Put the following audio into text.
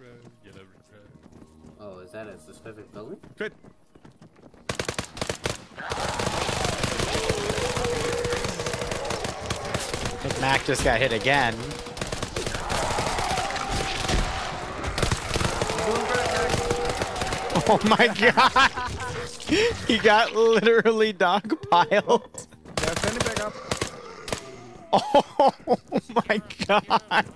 road, yellow brick road. Oh, is that a specific building? Good. I think Mac just got hit again. Oh my god! he got literally dogpiled. Yeah, standing back up. Oh my god!